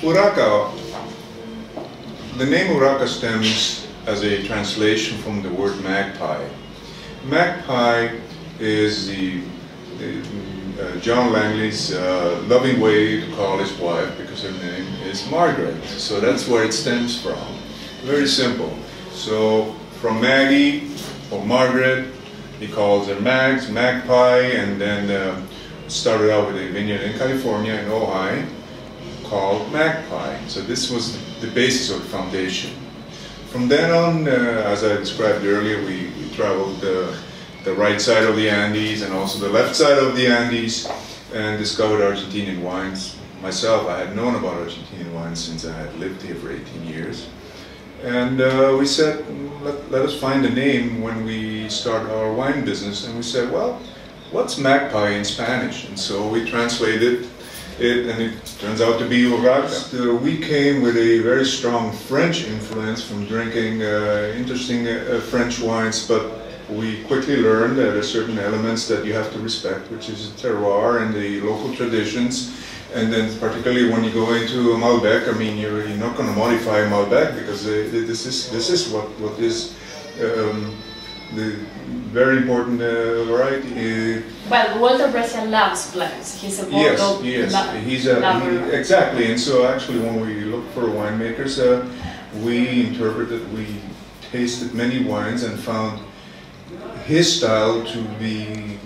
Urraca, the name Urraca stems as a translation from the word magpie. Magpie is the, the uh, John Langley's uh, loving way to call his wife because her name is Margaret. So that's where it stems from. Very simple. So from Maggie or Margaret, he calls her Mags, Magpie, and then uh, started out with a vineyard in California in Ojai called Magpie. So this was the basis of the foundation. From then on, uh, as I described earlier, we, we traveled uh, the right side of the Andes and also the left side of the Andes and discovered Argentinian wines. Myself, I had known about Argentinian wines since I had lived here for 18 years. And uh, we said, let, let us find a name when we start our wine business. And we said, well, what's magpie in Spanish? And so we translated it, and it turns out to be Urraca. Uh, we came with a very strong French influence from drinking uh, interesting uh, French wines, but we quickly learned that there are certain elements that you have to respect, which is the terroir and the local traditions. And then particularly when you go into Malbec, I mean, you're, you're not going to modify Malbec because uh, this is this is what what is um, the very important uh, variety. well, Walter Bressia loves blends. He's a Bordeaux yes, yes, he's a he, exactly. And so actually, when we look for winemakers, uh, we interpreted, we tasted many wines and found his style to be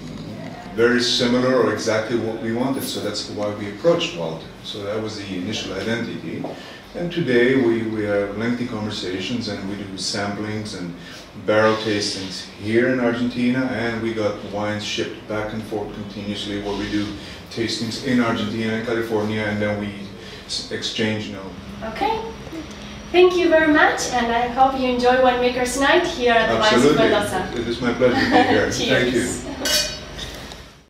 very similar or exactly what we wanted. So that's why we approached Walter. So that was the initial identity. And today we, we have lengthy conversations and we do samplings and barrel tastings here in Argentina and we got wines shipped back and forth continuously where we do tastings in Argentina and California and then we exchange notes. Okay. Thank you very much and I hope you enjoy Winemaker's Night here at the Wines of Mendoza. It is my pleasure to be here. Thank you.